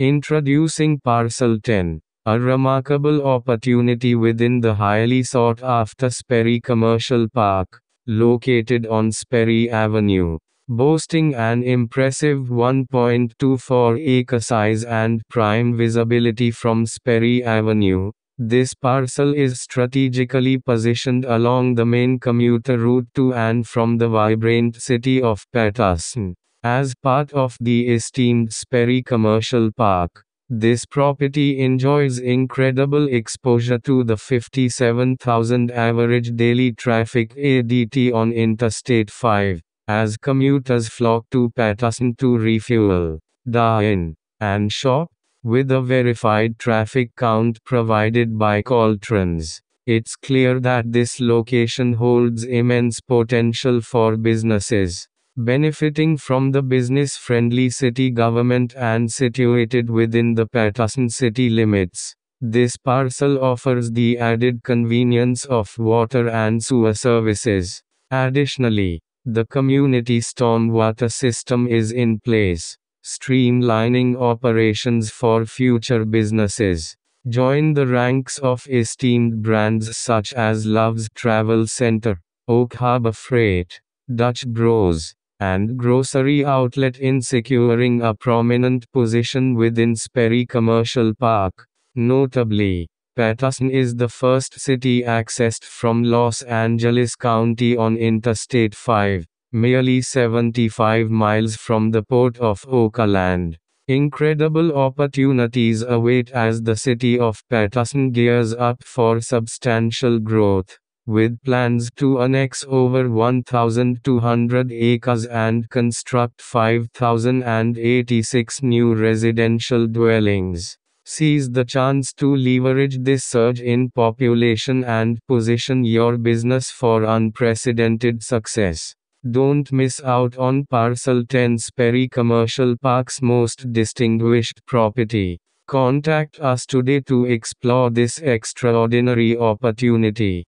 Introducing Parcel 10, a remarkable opportunity within the highly sought after Sperry Commercial Park, located on Sperry Avenue. Boasting an impressive 1.24 acre size and prime visibility from Sperry Avenue, this parcel is strategically positioned along the main commuter route to and from the vibrant city of Patterson. As part of the esteemed Sperry Commercial Park, this property enjoys incredible exposure to the 57,000 average daily traffic ADT on Interstate 5, as commuters flock to Patterson to refuel, dine, and shop. With a verified traffic count provided by Caltrans, it's clear that this location holds immense potential for businesses benefiting from the business friendly city government and situated within the Patterson city limits. This parcel offers the added convenience of water and sewer services. Additionally, the community stormwater system is in place, streamlining operations for future businesses. Join the ranks of esteemed brands such as Love's Travel Center, Oak Harbor Freight, Dutch Bros, and grocery outlet in securing a prominent position within Sperry Commercial Park. Notably, Patterson is the first city accessed from Los Angeles County on Interstate 5, merely 75 miles from the port of Oakland. Incredible opportunities await as the city of Patterson gears up for substantial growth with plans to annex over 1,200 acres and construct 5,086 new residential dwellings. Seize the chance to leverage this surge in population and position your business for unprecedented success. Don't miss out on Parcel 10 Sperry Commercial Park's most distinguished property. Contact us today to explore this extraordinary opportunity.